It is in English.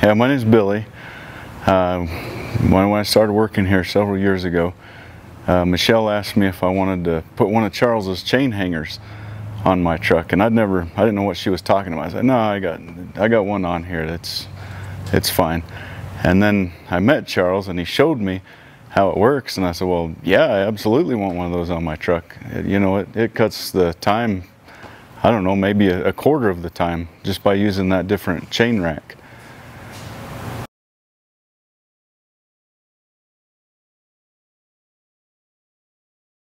Yeah, my name's Billy. Uh, when, I started working here several years ago, uh, Michelle asked me if I wanted to put one of Charles's chain hangers on my truck, and I'd never, I didn't know what she was talking about. I said, "No, I got, I got one on here. That's, it's fine." And then I met Charles, and he showed me how it works, and I said, "Well, yeah, I absolutely want one of those on my truck. It, you know, it, it cuts the time. I don't know, maybe a, a quarter of the time just by using that different chain rack."